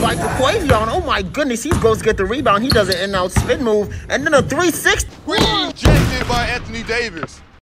Like Quavion. Oh my goodness, he goes to get the rebound. He does an in-out spin move, and then a 360. Rejected by Anthony Davis.